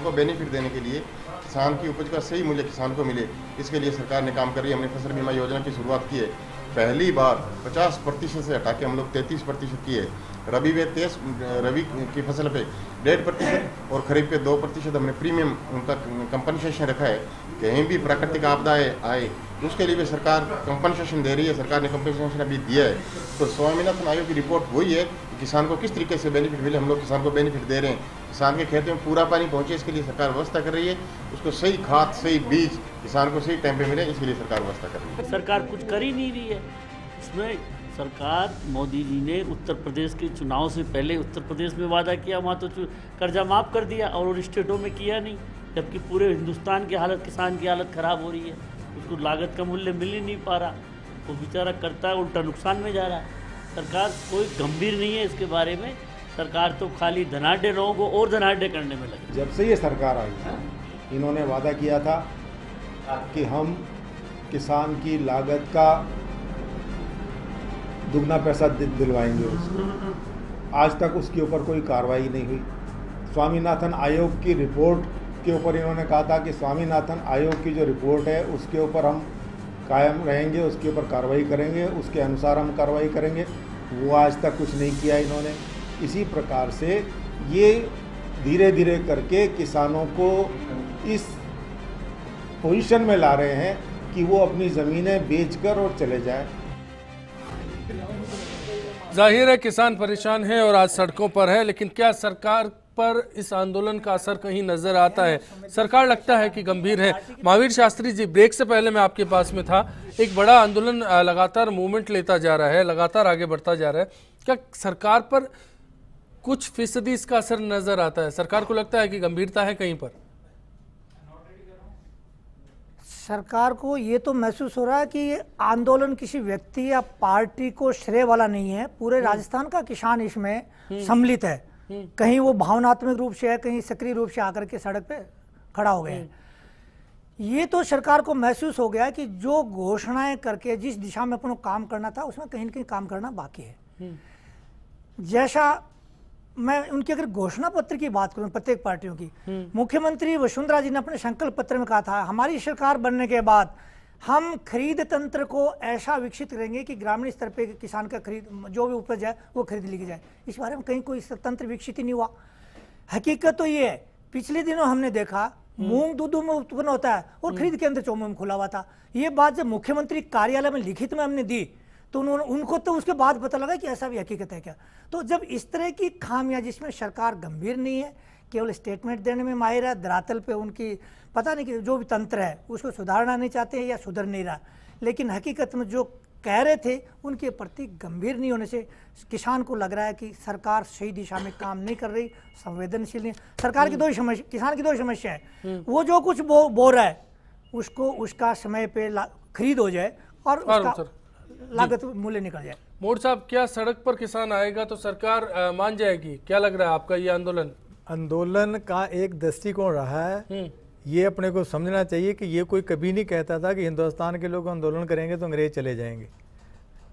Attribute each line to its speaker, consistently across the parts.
Speaker 1: किसान को बेनिफिट देने के लिए किसान की उपज का सही मूल्य किसान को मिले। इसके लिए सरकार ने काम कर रही है। हमने फ़सल बीमा योजना की शुरुआत की है। पहली बार 50 प्रतिशत से हटा के हम लोग 33 प्रतिशत की है रबी में तेईस, रबी की फ़सल पे डेढ़ प्रतिशत और खरीफ पे दो प्रतिशत हमने प्रीमियम उनका कंपनसेशन रखा है। कहीं भी प्राकृतिक आपदाएँ आए उसके लिए भी सरकार कंपनसेशन दे रही है। सरकार ने कंपनसेशन अभी दिया है। तो स्वामीनाथन आयोग की रिपोर्ट वही है किसान को किस तरीके से बेनिफिट मिले, हम लोग किसान को बेनिफिट दे रहे हैं। किसान के खेत में पूरा पानी पहुँचे, इसके लिए सरकार व्यवस्था कर रही है। उसको सही खाद, सही बीज किसान को सही टाइम पे मिले, इसके लिए सरकार व्यवस्था कर रही है।
Speaker 2: सरकार कुछ कर ही नहीं रही है। इसमें सरकार, मोदी जी ने उत्तर प्रदेश के चुनाव से पहले उत्तर प्रदेश में वादा किया, वहाँ तो कर्जा माफ़ कर दिया और स्टेटों में किया नहीं, जबकि पूरे हिंदुस्तान की हालत, किसान की हालत ख़राब हो रही है। उसको लागत का मूल्य मिल ही नहीं पा रहा। वो बेचारा करता है, उल्टा नुकसान में जा रहा है। सरकार कोई गंभीर नहीं है इसके बारे में। सरकार तो खाली धनाढ़ लोगों को और धनाढ़ करने में लगी।
Speaker 3: जब से ये सरकार आई है? इन्होंने वादा किया था कि हम किसान की लागत का दुगना पैसा दिलवाएँगे उसको। आज तक उसके ऊपर कोई कार्रवाई नहीं हुई। स्वामीनाथन आयोग की रिपोर्ट के ऊपर इन्होंने कहा था कि स्वामीनाथन आयोग की जो रिपोर्ट है उसके ऊपर हम कायम रहेंगे उसके ऊपर कार्रवाई करेंगे उसके अनुसार हम कार्रवाई करेंगे। वो आज तक कुछ नहीं किया इन्होंने। इसी प्रकार से ये धीरे धीरे करके किसानों को इस पोजीशन में ला रहे हैं कि वो अपनी ज़मीनें बेचकर और चले जाएँ।
Speaker 4: ज़ाहिर है किसान परेशान है और आज सड़कों पर है, लेकिन क्या सरकार पर इस आंदोलन का असर कहीं नज़र आता है। सरकार लगता है कि गंभीर है। महावीर शास्त्री जी ब्रेक से पहले मैं आपके पास में था। एक बड़ा आंदोलन लगातार मूवमेंट लेता जा रहा है लगातार आगे बढ़ता जा रहा है। क्या सरकार पर कुछ फ़ीसदी इसका असर नज़र आता है? सरकार को लगता है कि गंभीरता है कहीं पर?
Speaker 5: सरकार को ये तो महसूस हो रहा है कि आंदोलन किसी व्यक्ति या पार्टी को श्रेय वाला नहीं है। पूरे राजस्थान का किसान इसमें सम्मिलित है। कहीं वो भावनात्मक रूप से है कहीं सक्रिय रूप से आकर के सड़क पे खड़ा हो गया है। ये तो सरकार को महसूस हो गया कि जो घोषणाएँ करके जिस दिशा में अपनों काम करना था उसमें कहीं ना कहीं काम करना बाकी है। जैसा मैं उनकी अगर घोषणा पत्र की बात करूँ प्रत्येक पार्टियों की मुख्यमंत्री वसुंधरा जी ने अपने संकल्प पत्र में कहा था हमारी सरकार बनने के बाद हम खरीद तंत्र को ऐसा विकसित करेंगे कि ग्रामीण स्तर पे किसान का खरीद जो भी उपज है वो खरीद ली जाए। इस बारे में कहीं कोई तंत्र विकसित ही नहीं हुआ। हकीकत तो ये है पिछले दिनों हमने देखा मूंग दूध में उत्पन्न होता है और खरीद केंद्र चौमू में खुला हुआ था। ये बात जब मुख्यमंत्री कार्यालय में लिखित में हमने दी तो उन्होंने उनको तो उसके बाद पता लगा कि ऐसा भी हकीकत है क्या? तो जब इस तरह की खामियाँ जिसमें सरकार गंभीर नहीं है केवल स्टेटमेंट देने में माहिर है धरातल पे उनकी पता नहीं कि जो भी तंत्र है उसको सुधारना नहीं चाहते हैं या सुधर नहीं रहा। लेकिन हकीकत में जो कह रहे थे उनके प्रति गंभीर नहीं होने से किसान को लग रहा है कि सरकार सही दिशा में काम नहीं कर रही संवेदनशील नहीं। सरकार की दो ही समस्या किसान की दो ही समस्या है। वो जो कुछ बो, बो रहा है उसको उसका समय पे खरीद हो जाए और उसका लागत मूल्य निकल जाए।
Speaker 4: मोड़ साहब क्या सड़क पर किसान आएगा तो सरकार मान जाएगी? क्या लग रहा है आपका ये आंदोलन?
Speaker 6: आंदोलन का एक दृष्टिकोण रहा है। ये अपने को समझना चाहिए कि ये कोई कभी नहीं कहता था कि हिंदुस्तान के लोग आंदोलन करेंगे तो अंग्रेज़ चले जाएँगे।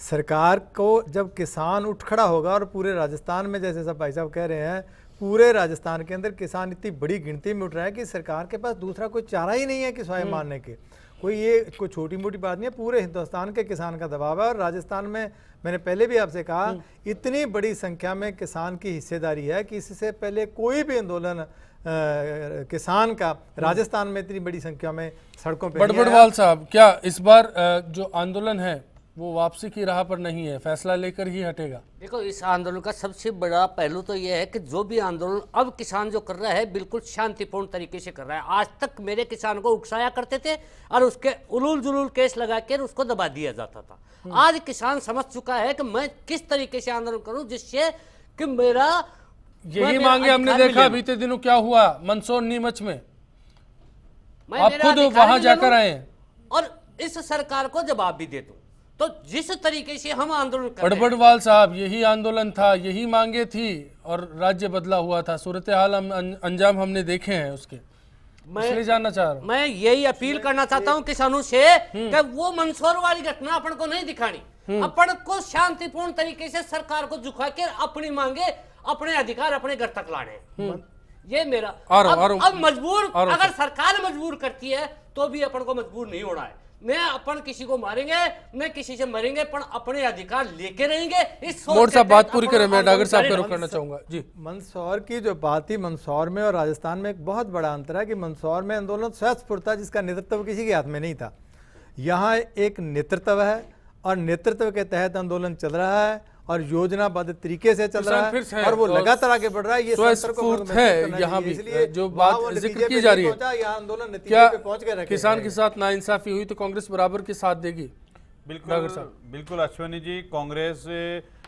Speaker 6: सरकार को जब किसान उठ खड़ा होगा और पूरे राजस्थान में जैसे सब भाई साहब कह रहे हैं पूरे राजस्थान के अंदर किसान इतनी बड़ी गिनती में उठ रहा है कि सरकार के पास दूसरा कोई चारा ही नहीं है कि स्वयं मारने के कोई ये कोई छोटी मोटी बात नहीं है पूरे हिंदुस्तान के किसान का दबाव है और राजस्थान में मैंने पहले भी आपसे कहा इतनी बड़ी संख्या में किसान की हिस्सेदारी है कि इससे पहले कोई भी आंदोलन किसान का राजस्थान में इतनी बड़ी संख्या में सड़कों पर
Speaker 4: बड़बड़वाल साहब क्या इस बार जो आंदोलन है वो वापसी की राह पर नहीं है फैसला लेकर ही हटेगा।
Speaker 7: देखो इस आंदोलन का सबसे बड़ा पहलू तो यह है कि जो भी आंदोलन अब किसान जो कर रहा है बिल्कुल शांतिपूर्ण तरीके से कर रहा है। आज तक मेरे किसान को उकसाया करते थे और उसके उलूल जुलूल केस लगा कर उसको दबा दिया जाता था। आज किसान समझ चुका है कि मैं किस तरीके से आंदोलन करूँ जिससे कि मेरा
Speaker 4: यही मांगे हमने देखा बीते दिनों क्या हुआ? मंदसौर नीमच में। आप खुद वहाँ जाकर आए
Speaker 7: और इस सरकार को जवाब भी दे दूँ। तो जिस तरीके से हम आंदोलन कर रहे
Speaker 4: बड़बड़वाल साहब यही आंदोलन था यही मांगे थी और राज्य बदला हुआ था। सूरत हाल हम अं- अंजाम हमने देखे हैं उसके। इसलिए जानना चाह रहा हूँ।
Speaker 7: मैं यही अपील करना चाहता हूँ किसानों से कि वो मंदसौर वाली घटना अपन को नहीं दिखानी। अपन को शांतिपूर्ण तरीके से सरकार को झुका के अपनी मांगे अपने अधिकार अपने घर तक लाने ये मेरा
Speaker 4: और-
Speaker 7: अब,
Speaker 4: और-
Speaker 7: अब मजबूर अगर सरकार मजबूर करती है तो भी अपन को मजबूर नहीं होना है। मैं अपन किसी को मारेंगे मैं किसी से मरेंगे पर अपने अधिकार लेके रहेंगे। इस
Speaker 4: साहब बात पूरी करें मैं डागर साहब का रुख करना चाहूँगा। जी।
Speaker 6: मंदसौर की जो बात थी मंदसौर में और राजस्थान में एक बहुत बड़ा अंतर है कि मंदसौर में आंदोलन स्वस्फूर्ता जिसका नेतृत्व किसी के हाथ में नहीं था। यहाँ एक नेतृत्व है और नेतृत्व के तहत आंदोलन चल रहा है। और योजनाबद्ध तरीके से चल रहा है और वो लगातार आगे बढ़ रहा है ये
Speaker 4: है यहाँ भी, जो बात ज़िक्र की जा रही है।
Speaker 6: आंदोलन
Speaker 4: क्या
Speaker 6: पहुँच गया
Speaker 4: किसान के साथ नाइंसाफी हुई तो कांग्रेस बराबर के साथ देगी?
Speaker 8: बिल्कुल बिल्कुल अश्विनी जी कांग्रेस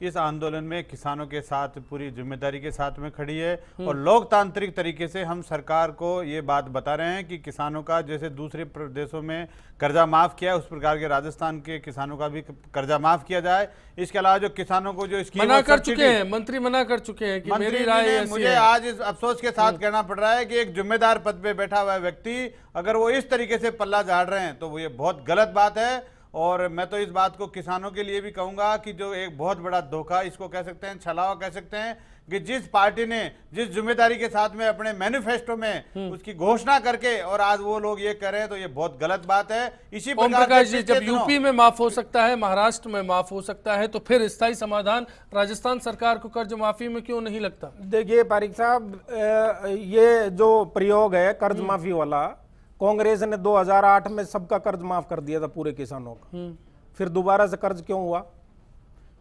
Speaker 8: इस आंदोलन में किसानों के साथ पूरी ज़िम्मेदारी के साथ में खड़ी है और लोकतांत्रिक तरीके से हम सरकार को ये बात बता रहे हैं कि किसानों का जैसे दूसरे प्रदेशों में कर्जा माफ़ किया है उस प्रकार के राजस्थान के किसानों का भी कर्जा माफ़ किया जाए। इसके अलावा जो किसानों को जो स्कीम
Speaker 4: मना कर चुके हैं मंत्री मना कर चुके हैं कि मेरी राय
Speaker 8: मुझे आज इस अफसोस के साथ कहना पड़ रहा है कि एक जिम्मेदार पद पर बैठा हुआ व्यक्ति अगर वो इस तरीके से पल्ला झाड़ रहे हैं तो वो ये बहुत गलत बात है। और मैं तो इस बात को किसानों के लिए भी कहूँगा कि जो एक बहुत बड़ा धोखा इसको कह सकते हैं छलावा कह सकते हैं कि जिस पार्टी ने जिस ज़िम्मेदारी के साथ में अपने मैनिफेस्टो में उसकी घोषणा करके और आज वो लोग ये कर रहे हैं तो ये बहुत गलत बात है। इसी प्रकार
Speaker 4: जी जब यूपी में माफ़ हो सकता है महाराष्ट्र में माफ़ हो सकता है तो फिर स्थायी समाधान राजस्थान सरकार को कर्ज माफ़ी में क्यों नहीं लगता?
Speaker 9: देखिए पारिक साहब ये जो प्रयोग है कर्ज माफ़ी वाला कांग्रेस ने 2008 में सबका कर्ज माफ़ कर दिया था पूरे किसानों का। फिर दोबारा से कर्ज क्यों हुआ?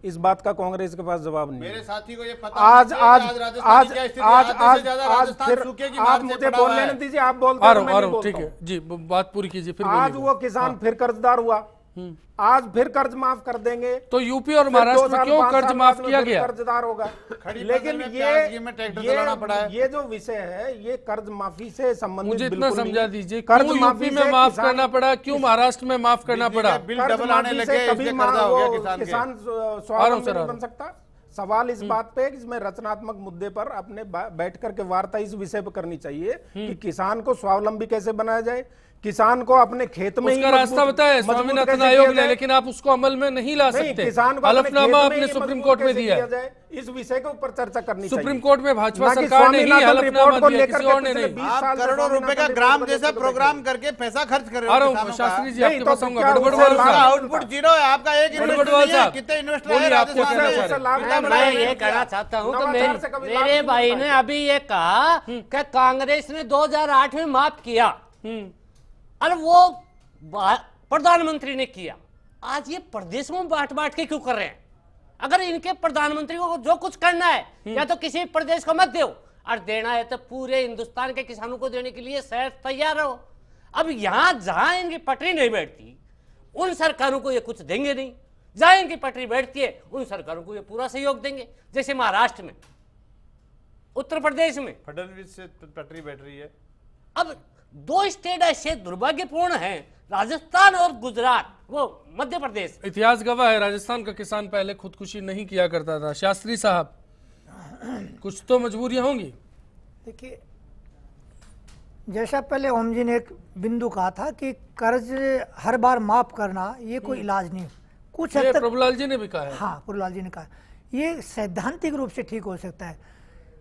Speaker 9: इस बात का कांग्रेस के पास जवाब नहीं
Speaker 8: मेरे साथी को ये पता
Speaker 9: आज आज आज
Speaker 8: है।
Speaker 9: आज आज आज फिर आप मुझे बोलने दीजिए आप बोलते हो,
Speaker 4: हूँ हूँ ठीक
Speaker 9: है।
Speaker 4: जी बात पूरी कीजिए फिर
Speaker 9: आज वो किसान फिर कर्जदार हुआ। आज फिर कर्ज माफ़ कर देंगे।
Speaker 4: तो यूपी और महाराष्ट्र में क्यों कर्ज माफ़ किया गया?
Speaker 9: कर्जदार होगा। लेकिन ये
Speaker 8: है।
Speaker 9: ये जो विषय है ये कर्ज माफ़ी से संबंधित
Speaker 4: मुझे इतना समझा दीजिए
Speaker 9: कर्ज
Speaker 4: क्यों
Speaker 9: माफ़ी
Speaker 4: में माफ़ करना पड़ा क्यों महाराष्ट्र में माफ़ करना पड़ा?
Speaker 8: बिल डबल आने लगे
Speaker 9: कभी
Speaker 8: हो किसान
Speaker 9: स्वावलंबी बन सकता। सवाल इस बात पे है कि इसमें रचनात्मक मुद्दे पर अपने बैठ करके वार्ता इस विषय पर करनी चाहिए कि किसान को स्वावलंबी कैसे बनाया जाए किसान को अपने खेत में
Speaker 4: उसका रास्ता बताया स्वामीनाथन आयोग ने लेकिन आप उसको अमल में नहीं ला
Speaker 9: नहीं,
Speaker 4: सकते।
Speaker 9: किसान को अपने
Speaker 4: हलफनामा
Speaker 9: खेत में
Speaker 4: आपने सुप्रीम कोर्ट में दिया है
Speaker 9: जाए, इस विषय के ऊपर चर्चा करनी
Speaker 4: सुप्रीम कोर्ट में भाजपा सरकार ने ही हलफनामा
Speaker 9: को
Speaker 4: दिया
Speaker 9: लेकर
Speaker 4: किसी और ने नहीं।
Speaker 9: 20
Speaker 8: आप
Speaker 9: साल से
Speaker 8: करोड़ों रुपए का ग्राम जैसा प्रोग्राम करके पैसा खर्च कर रहे हो।
Speaker 4: शास्त्री जी आपके
Speaker 9: तो
Speaker 4: पास आऊँगा
Speaker 8: आउटपुट ज़ीरो है आपका एक है कितने इन्वेस्टर में?
Speaker 7: ये कहना चाहता हूँ मेरे भाई ने अभी ये कहा कि कांग्रेस ने 2008 में माफ़ किया अरे वो प्रधानमंत्री ने किया। आज ये प्रदेश में बांट बांट के क्यों कर रहे हैं? अगर इनके प्रधानमंत्री को जो कुछ करना है या तो किसी प्रदेश को मत दो। और देना है तो पूरे हिंदुस्तान के किसानों को देने के लिए शहर तैयार रहो। अब यहाँ जहाँ इनकी पटरी नहीं बैठती उन सरकारों को ये कुछ देंगे नहीं। जहाँ इनकी पटरी बैठती है उन सरकारों को ये पूरा सहयोग देंगे। जैसे महाराष्ट्र में उत्तर प्रदेश में।
Speaker 8: फडनवीस से पटरी बैठ रही है।
Speaker 7: अब दो स्टेट ऐसे दुर्भाग्यपूर्ण हैं राजस्थान और गुजरात वो मध्य प्रदेश।
Speaker 4: इतिहास गवाह है राजस्थान का किसान पहले खुदकुशी नहीं किया करता था। शास्त्री साहब कुछ तो मजबूरियाँ होंगी?
Speaker 5: देखिए जैसा पहले ओम जी ने एक बिंदु कहा था कि कर्ज हर बार माफ़ करना ये कोई इलाज नहीं। कुछ हद तक
Speaker 4: प्रभुलाल जी ने भी कहा है।
Speaker 5: हाँ पुरलाल जी ने कहा। ये सैद्धांतिक रूप से ठीक हो सकता है।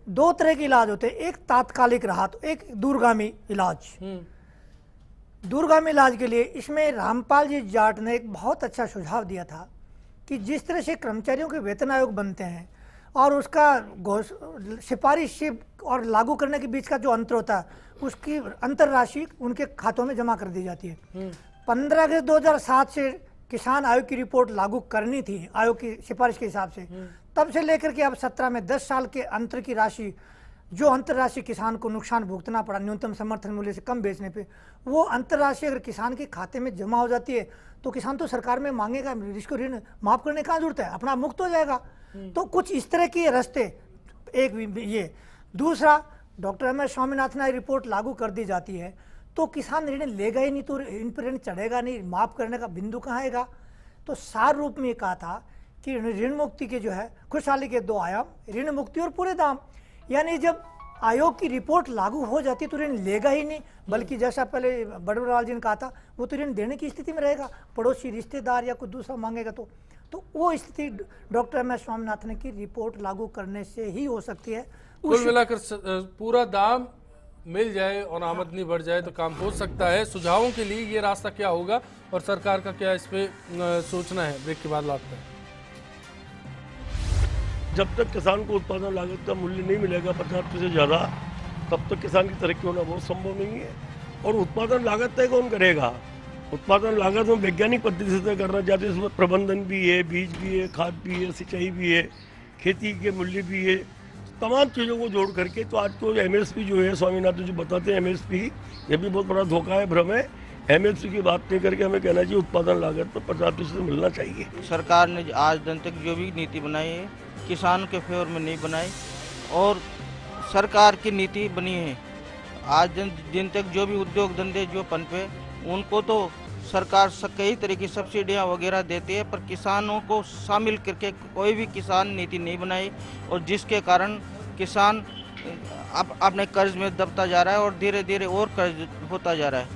Speaker 5: दो तरह के इलाज होते हैं। एक तात्कालिक राहत एक दूरगामी इलाज। दूरगामी इलाज के लिए इसमें रामपाल जी जाट ने एक बहुत अच्छा सुझाव दिया था कि जिस तरह से कर्मचारियों के वेतन आयोग बनते हैं और उसका सिफारिश और लागू करने के बीच का जो अंतर होता है उसकी अंतर राशि उनके खातों में जमा कर दी जाती है। पंद्रह अगस्त 2007 से किसान आयोग की रिपोर्ट लागू करनी थी आयोग की सिफारिश के हिसाब से। तब से लेकर के अब सत्रह में दस साल के अंतर की राशि जो अंतर्राष्ट्रीय किसान को नुकसान भुगतना पड़ा न्यूनतम समर्थन मूल्य से कम बेचने पे वो अंतर्राष्ट्रीय अगर किसान के खाते में जमा हो जाती है तो किसान तो सरकार में मांगेगा इसको ऋण माफ़ करने का ज़रूरत है अपना मुक्त हो जाएगा। तो कुछ इस तरह के रास्ते एक ये दूसरा डॉक्टर एम एस स्वामीनाथन की रिपोर्ट लागू कर दी जाती है तो किसान ऋण लेगा ही नहीं तो इन पर ऋण चढ़ेगा नहीं माफ़ करने का बिंदु कहाँ आएगा? तो सार रूप में ये कहा था कि ऋण मुक्ति के जो है खुशहाली के दो आयाम ऋण मुक्ति और पूरे दाम। यानी जब आयोग की रिपोर्ट लागू हो जाती तो ऋण लेगा ही नहीं। बल्कि जैसा पहले बड़बड़लाल जी ने कहा था वो तो ऋण देने की स्थिति में रहेगा। पड़ोसी रिश्तेदार या कोई दूसरा मांगेगा तो। तो वो स्थिति डॉक्टर एम एस स्वामीनाथन की रिपोर्ट लागू करने से ही हो सकती है।
Speaker 4: कुल मिलाकर पूरा दाम मिल जाए और आमदनी बढ़ जाए तो काम हो सकता है। सुझावों के लिए ये रास्ता क्या होगा और सरकार का क्या इस पर सोचना है? ब्रेक के बाद लौटते हैं।
Speaker 10: जब तक किसान को उत्पादन लागत का मूल्य नहीं मिलेगा, पचास फ़ीसद ज़्यादा, तब तक किसान की तरक्की होना बहुत संभव नहीं है। और उत्पादन लागत तय कौन करेगा? उत्पादन लागत हम वैज्ञानिक पद्धति से करना चाहते हैं, इसमें प्रबंधन भी है, बीज भी है, खाद भी है, सिंचाई भी है, खेती के मूल्य भी है। तमाम चीज़ों को जोड़ करके तो आज तो एम जो है, स्वामीनाथन जो बताते हैं एम ये भी बहुत बड़ा धोखा है, भ्रम है। एमएसपी की बात नहीं करके हमें कहना चाहिए, उत्पादन लागत पर पचास फ़ीसद मिलना चाहिए।
Speaker 11: सरकार ने आज दिन तक जो भी नीति बनाई है किसान के फेवर में नहीं बनाई और सरकार की नीति बनी है। आज दिन दिन तक जो भी उद्योग धंधे जो पनपे उनको तो सरकार कई तरह की सब्सिडियाँ वगैरह देती है पर किसानों को शामिल करके कोई भी किसान नीति नहीं बनाई और जिसके कारण किसान अप, अपने कर्ज में दबता जा रहा है और धीरे धीरे और कर्ज होता जा रहा है।